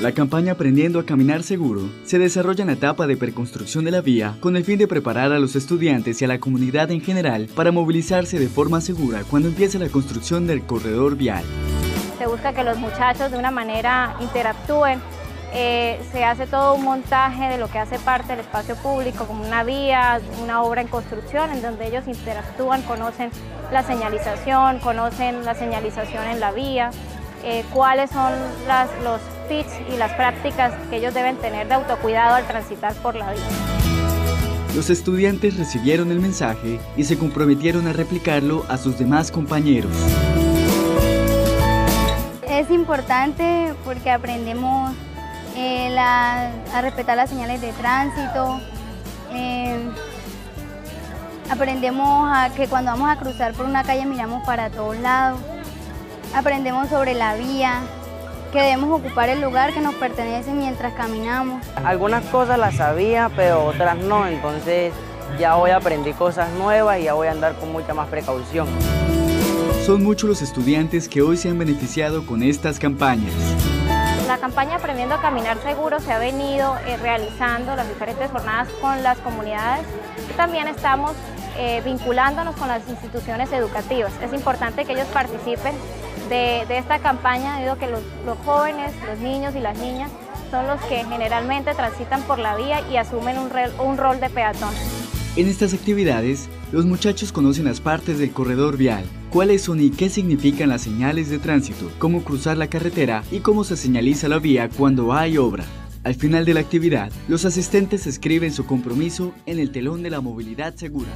La campaña Aprendiendo a Caminar Seguro se desarrolla en la etapa de preconstrucción de la vía con el fin de preparar a los estudiantes y a la comunidad en general para movilizarse de forma segura cuando empiece la construcción del corredor vial. Se busca que los muchachos de una manera interactúen eh, se hace todo un montaje de lo que hace parte del espacio público, como una vía, una obra en construcción, en donde ellos interactúan, conocen la señalización, conocen la señalización en la vía, eh, cuáles son los tips y las prácticas que ellos deben tener de autocuidado al transitar por la vía. Los estudiantes recibieron el mensaje y se comprometieron a replicarlo a sus demás compañeros. Es importante porque aprendemos eh, a respetar las señales de tránsito. Eh, aprendemos a que cuando vamos a cruzar por una calle miramos para todos lados. Aprendemos sobre la vía, que debemos ocupar el lugar que nos pertenece mientras caminamos. Algunas cosas las sabía, pero otras no, entonces ya hoy aprendí cosas nuevas y ya voy a andar con mucha más precaución. Son muchos los estudiantes que hoy se han beneficiado con estas campañas. La campaña Aprendiendo a Caminar Seguro se ha venido eh, realizando las diferentes jornadas con las comunidades. También estamos eh, vinculándonos con las instituciones educativas. Es importante que ellos participen de, esta campaña debido a que los, jóvenes, los niños y las niñas son los que generalmente transitan por la vía y asumen un, un rol de peatón. En estas actividades, los muchachos conocen las partes del corredor vial, cuáles son y qué significan las señales de tránsito, cómo cruzar la carretera y cómo se señaliza la vía cuando hay obra. Al final de la actividad, los asistentes escriben su compromiso en el telón de la movilidad segura.